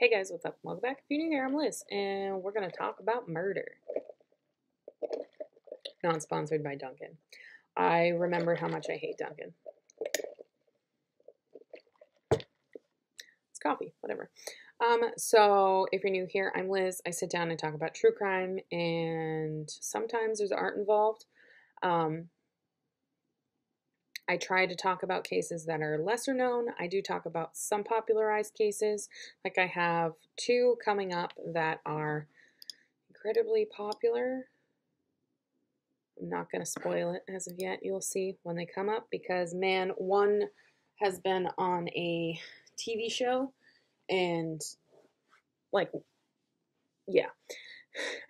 Hey guys, what's up? Welcome back. If you're new here, I'm Liz, and we're going to talk about murder. Not sponsored by Dunkin. I remember how much I hate Dunkin. It's coffee, whatever. Um, so if you're new here, I'm Liz. I sit down and talk about true crime, and sometimes there's art involved. Um, I try to talk about cases that are lesser known. I do talk about some popularized cases, like I have two coming up that are incredibly popular. I'm not going to spoil it as of yet. You'll see when they come up because, man, one has been on a TV show and, like, yeah.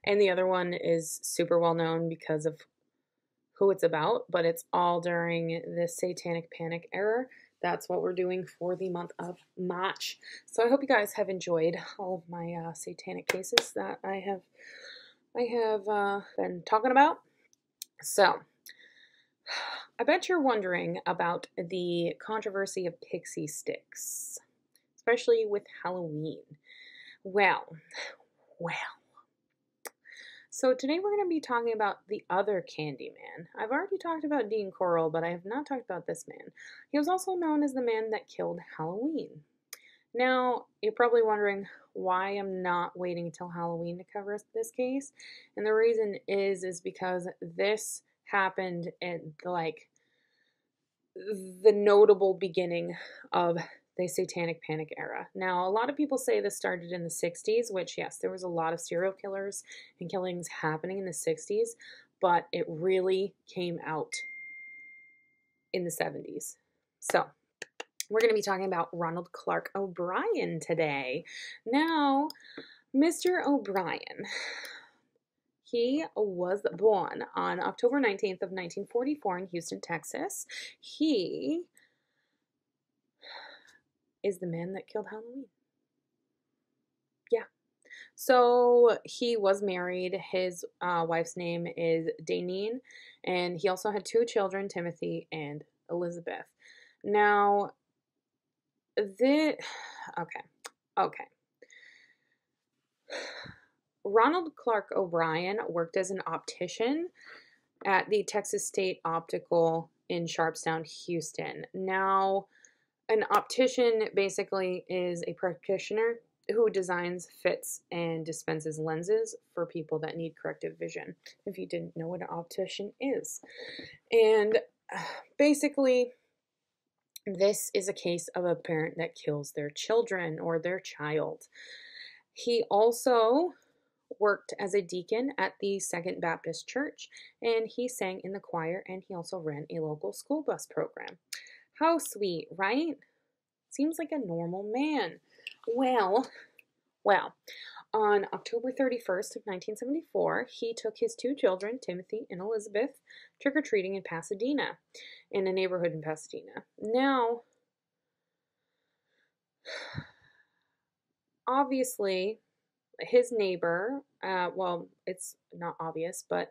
And the other one is super well known because of who it's about, but it's all during the Satanic Panic era. That's what we're doing for the month of March. So I hope you guys have enjoyed all of my uh, satanic cases that I have I have uh, been talking about. So I bet you're wondering about the controversy of pixie sticks, especially with Halloween. Well, well. So today we're going to be talking about the other Candyman. I've already talked about Dean Corll, but I have not talked about this man. He was also known as the man that killed Halloween. Now, you're probably wondering why I'm not waiting until Halloween to cover this case. And the reason is is because this happened at like the notable beginning of the satanic panic era. Now, a lot of people say this started in the 60s, which, yes, there was a lot of serial killers and killings happening in the 60s, but it really came out in the 70s. So, we're going to be talking about Ronald Clark O'Bryan today. Now, Mr. O'Bryan, he was born on October 19th of 1944 in Houston, Texas. He is the man that killed Halloween. Yeah. So he was married. His uh, wife's name is Daynene, and he also had two children, Timothy and Elizabeth. Now, the okay, okay. Ronald Clark O'Bryan worked as an optician at the Texas State Optical in Sharpstown, Houston. Now, an optician basically is a practitioner who designs, fits, and dispenses lenses for people that need corrective vision. If you didn't know what an optician is, and basically, this is a case of a parent that kills their children or their child. He also worked as a deacon at the Second Baptist Church and he sang in the choir and he also ran a local school bus program. How sweet, right? Seems like a normal man. Well, well, on October 31st of 1974, he took his two children, Timothy and Elizabeth, trick-or-treating in Pasadena, in a neighborhood in Pasadena. Now, obviously, his neighbor, uh, well, it's not obvious, but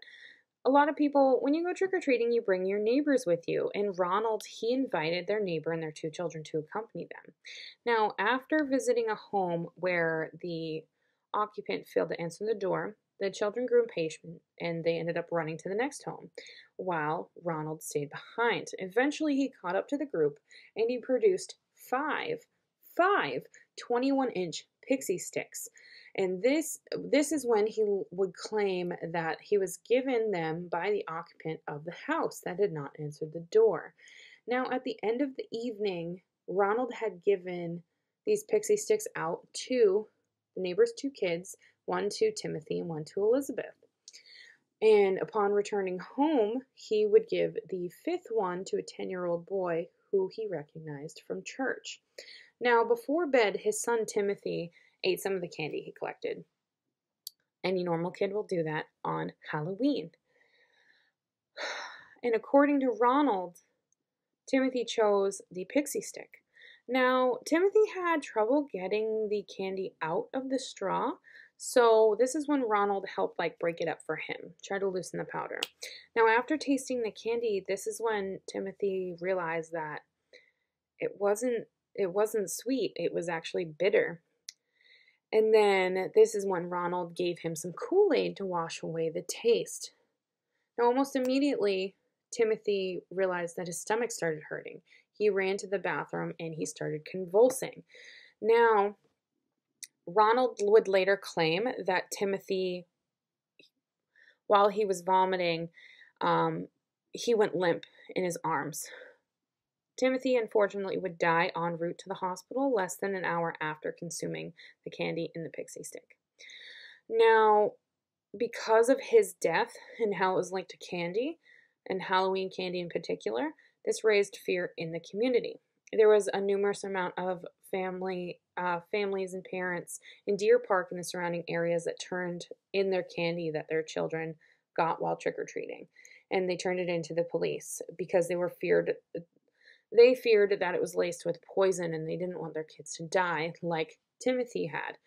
a lot of people, when you go trick or treating, you bring your neighbors with you. And Ronald, he invited their neighbor and their two children to accompany them. Now, after visiting a home where the occupant failed to answer the door, the children grew impatient and they ended up running to the next home, while Ronald stayed behind. Eventually, he caught up to the group and he produced five, five 21 inch pixie sticks and this this is when he would claim that he was given them by the occupant of the house that had not answered the door. Now at the end of the evening, Ronald had given these pixie sticks out to the neighbor's two kids, one to Timothy and one to Elizabeth. And upon returning home, he would give the fifth one to a 10 year old boy who he recognized from church. Now, before bed, his son Timothy ate some of the candy he collected. Any normal kid will do that on Halloween. And according to Ronald, Timothy chose the pixie stick. Now, Timothy had trouble getting the candy out of the straw, so this is when Ronald helped like break it up for him, try to loosen the powder. Now, after tasting the candy, this is when Timothy realized that it wasn't it wasn't sweet, it was actually bitter. And then this is when Ronald gave him some Kool Aid to wash away the taste. Now, almost immediately, Timothy realized that his stomach started hurting. He ran to the bathroom and he started convulsing. Now, Ronald would later claim that Timothy, while he was vomiting, um, he went limp in his arms. Timothy unfortunately would die en route to the hospital less than an hour after consuming the candy in the pixie stick. Now, because of his death and how it was linked to candy, and Halloween candy in particular, this raised fear in the community. There was a numerous amount of family uh, families and parents in Deer Park and the surrounding areas that turned in their candy that their children got while trick or treating, and they turned it into the police because they were feared. They feared that it was laced with poison, and they didn't want their kids to die like Timothy had.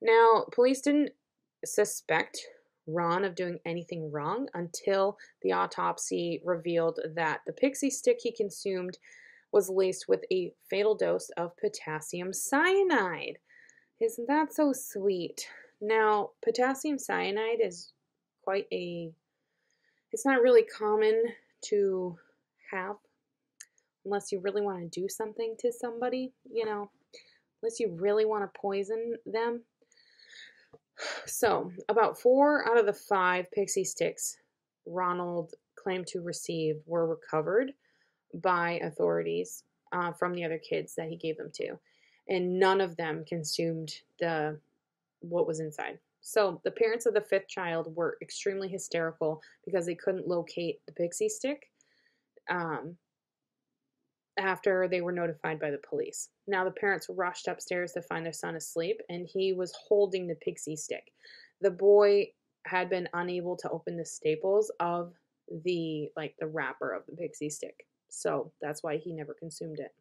Now, police didn't suspect Ron of doing anything wrong until the autopsy revealed that the pixie stick he consumed was laced with a fatal dose of potassium cyanide. Isn't that so sweet? Now, potassium cyanide is quite a, it's not really common to have unless you really want to do something to somebody, you know, unless you really want to poison them. So, about four out of the five pixie sticks Ronald claimed to receive were recovered by authorities uh, from the other kids that he gave them to, and none of them consumed the what was inside. So the parents of the fifth child were extremely hysterical because they couldn't locate the pixie stick. Um, after they were notified by the police. Now the parents rushed upstairs to find their son asleep, and he was holding the pixie stick. The boy had been unable to open the staples of the like the wrapper of the pixie stick. So that's why he never consumed it.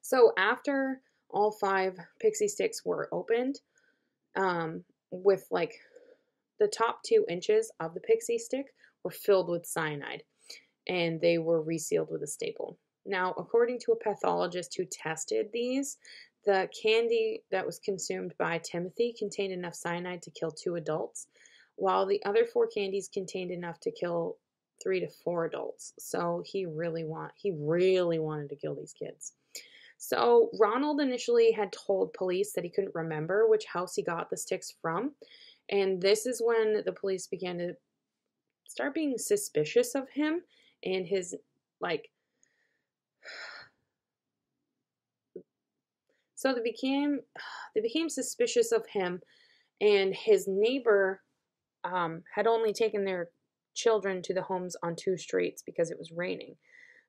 So after all five pixie sticks were opened, um, with like the top two inches of the pixie stick were filled with cyanide and they were resealed with a staple. Now, according to a pathologist who tested these, the candy that was consumed by Timothy contained enough cyanide to kill two adults, while the other four candies contained enough to kill three to four adults. So he really want he really wanted to kill these kids. So Ronald initially had told police that he couldn't remember which house he got the sticks from, and this is when the police began to start being suspicious of him and his like So they became they became suspicious of him, and his neighbor um, had only taken their children to the homes on two streets because it was raining.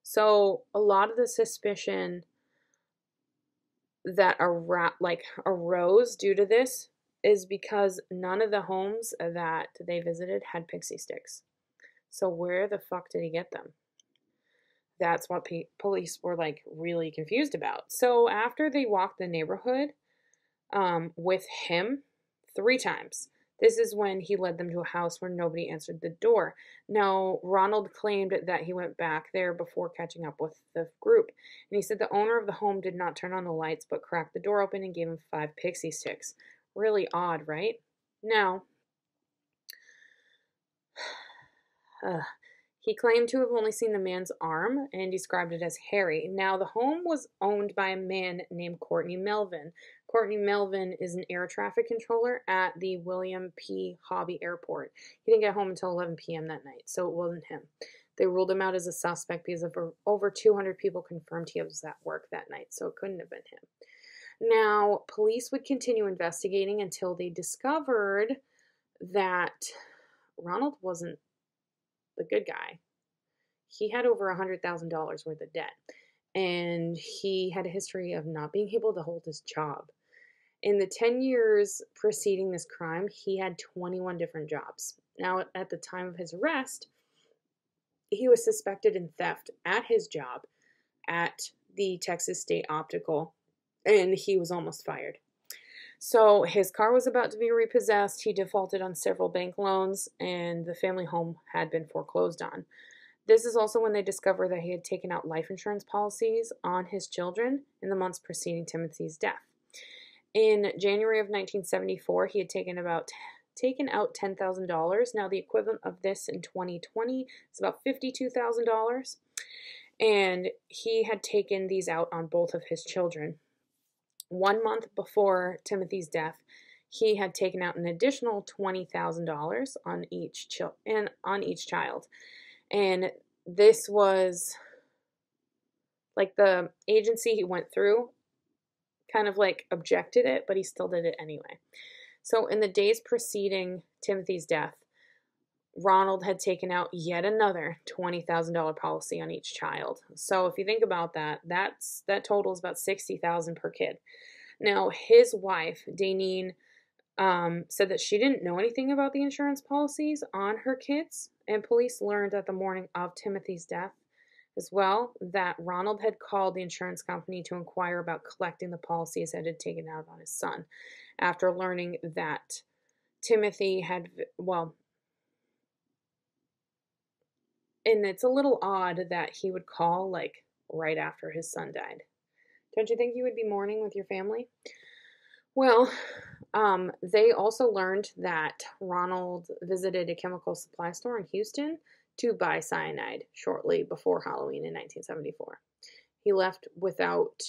So a lot of the suspicion that ara- like arose due to this is because none of the homes that they visited had pixie sticks. So where the fuck did he get them? That's what pe- police were like really confused about. So after they walked the neighborhood um, with him three times, this is when he led them to a house where nobody answered the door. Now, Ronald claimed that he went back there before catching up with the group. And he said the owner of the home did not turn on the lights but cracked the door open and gave him five pixie sticks. Really odd, right? Now, uh, he claimed to have only seen the man's arm and described it as hairy. Now, the home was owned by a man named Courtney Melvin. Courtney Melvin is an air traffic controller at the William P. Hobby Airport. He didn't get home until 11 p.m. that night, so it wasn't him. They ruled him out as a suspect because over 200 people confirmed he was at work that night, so it couldn't have been him. Now, police would continue investigating until they discovered that Ronald wasn't the good guy, he had over a $100,000 worth of debt. And he had a history of not being able to hold his job. In the 10 years preceding this crime, he had 21 different jobs. Now, at the time of his arrest, he was suspected in theft at his job at the Texas State Optical, and he was almost fired. So his car was about to be repossessed. He defaulted on several bank loans, and the family home had been foreclosed on. This is also when they discovered that he had taken out life insurance policies on his children in the months preceding Timothy's death. In January of 1974, he had taken about taken out $10,000. Now the equivalent of this in 2020 is about $52,000. And he had taken these out on both of his children. One month before Timothy's death, he had taken out an additional $20,000 on each ch- and on each child. And this was like the agency he went through kind of like objected it, but he still did it anyway. So in the days preceding Timothy's death, Ronald had taken out yet another $20,000 policy on each child. So if you think about that, that's that totals about 60,000 per kid. Now, his wife, Daynene, um, said that she didn't know anything about the insurance policies on her kids, and police learned at the morning of Timothy's death as well that Ronald had called the insurance company to inquire about collecting the policies that had taken out on his son after learning that Timothy had, well, and it's a little odd that he would call like right after his son died. Don't you think you would be mourning with your family? Well, um, they also learned that Ronald visited a chemical supply store in Houston to buy cyanide shortly before Halloween in 1974. He left without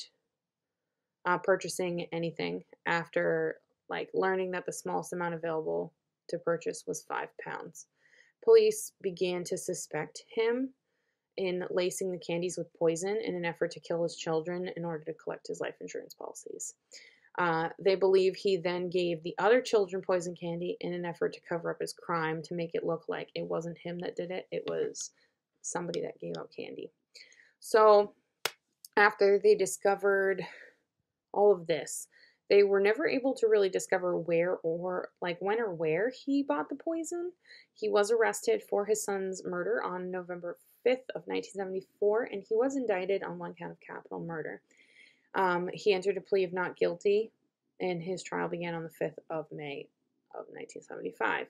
uh, purchasing anything after like learning that the smallest amount available to purchase was five pounds. Police began to suspect him in lacing the candies with poison in an effort to kill his children in order to collect his life insurance policies. Uh, they believe he then gave the other children poison candy in an effort to cover up his crime to make it look like it wasn't him that did it, it was somebody that gave out candy. So, after they discovered all of this, they were never able to really discover where or like when or where he bought the poison. He was arrested for his son's murder on November 5th of 1974 and he was indicted on one count of capital murder. Um, he entered a plea of not guilty and his trial began on the 5th of May of 1975.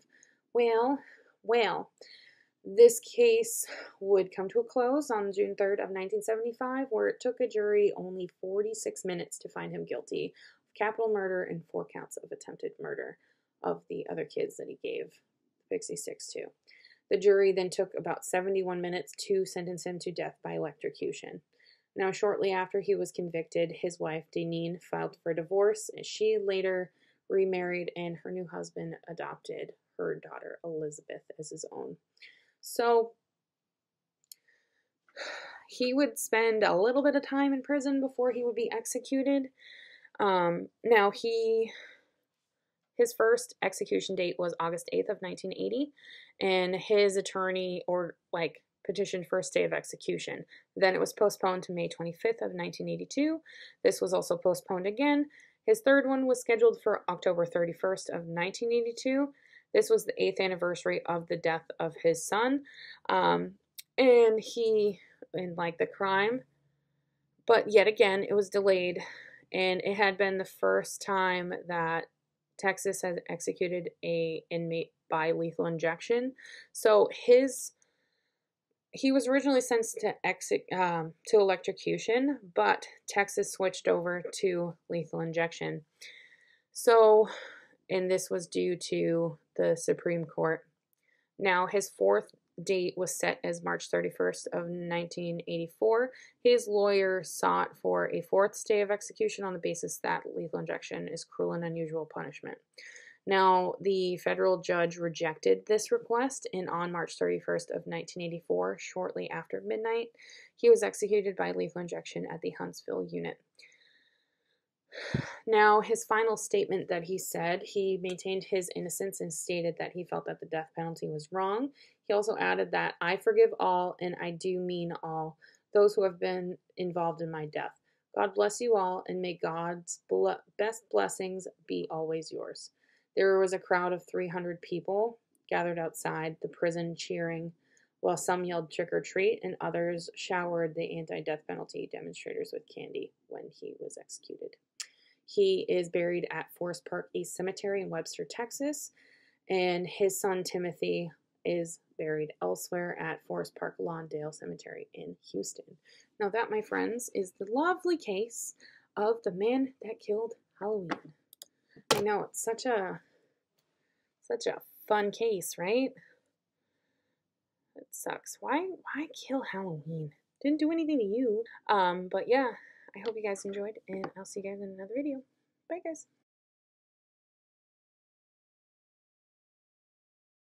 Well, well, this case would come to a close on June 3rd of 1975, where it took a jury only 46 minutes to find him guilty capital murder and four counts of attempted murder of the other kids that he gave Pixie Sticks to. The jury then took about 71 minutes to sentence him to death by electrocution. Now, shortly after he was convicted, his wife, Daynene, filed for divorce. and She later remarried, and her new husband adopted her daughter, Elizabeth, as his own. So, he would spend a little bit of time in prison before he would be executed. Um, now he his first execution date was August 8th of 1980 and his attorney or like petitioned for a stay of execution. Then it was postponed to May 25th of 1982. This was also postponed again. His third one was scheduled for October 31st of 1982. This was the eighth anniversary of the death of his son. Um, and he, in like the crime, but yet again, it was delayed and it had been the first time that Texas had executed a inmate by lethal injection. So his he was originally sentenced to exit um, to electrocution, but Texas switched over to lethal injection. So, and this was due to the Supreme Court. Now, his fourth date was set as March 31st of 1984. His lawyer sought for a fourth stay of execution on the basis that lethal injection is cruel and unusual punishment. Now, the federal judge rejected this request, and on March 31st of 1984, shortly after midnight, he was executed by lethal injection at the Huntsville unit. Now, his final statement that he said, he maintained his innocence and stated that he felt that the death penalty was wrong. He also added that I forgive all, and I do mean all, those who have been involved in my death. God bless you all, and may God's best blessings be always yours. There was a crowd of 300 people gathered outside the prison cheering, while some yelled trick or treat, and others showered the anti death penalty demonstrators with candy when he was executed. He is buried at Forest Park East Cemetery in Webster, Texas, and his son Timothy is buried elsewhere at Forest Park Lawndale Cemetery in Houston. Now, that, my friends, is the lovely case of the man that killed Halloween. I know it's such a such a fun case, right? It sucks. Why why kill Halloween? Didn't do anything to you. Um, but yeah, I hope you guys enjoyed and I'll see you guys in another video. Bye guys.